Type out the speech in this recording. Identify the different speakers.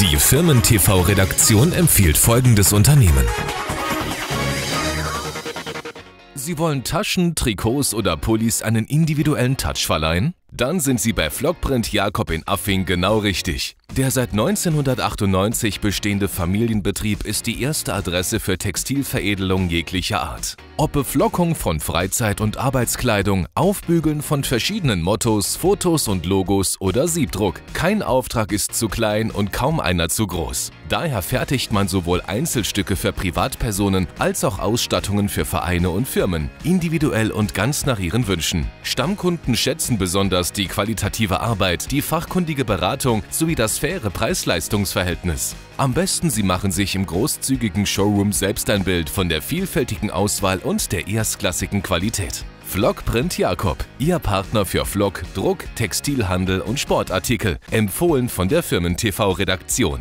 Speaker 1: Die Firmen-TV-Redaktion empfiehlt folgendes Unternehmen. Sie wollen Taschen, Trikots oder Pullis einen individuellen Touch verleihen? Dann sind Sie bei Flockprint Jakob in Affing genau richtig. Der seit 1998 bestehende Familienbetrieb ist die erste Adresse für Textilveredelung jeglicher Art. Ob Beflockung von Freizeit- und Arbeitskleidung, Aufbügeln von verschiedenen Mottos, Fotos und Logos oder Siebdruck, kein Auftrag ist zu klein und kaum einer zu groß. Daher fertigt man sowohl Einzelstücke für Privatpersonen als auch Ausstattungen für Vereine und Firmen, individuell und ganz nach ihren Wünschen. Stammkunden schätzen besonders die qualitative Arbeit, die fachkundige Beratung sowie das faire Preis-Leistungs-Verhältnis. Am besten Sie machen sich im großzügigen Showroom selbst ein Bild von der vielfältigen Auswahl und der erstklassigen Qualität. Flockprint Jakob, Ihr Partner für Flock, Druck, Textilhandel und Sportartikel, empfohlen von der Firmen-TV-Redaktion.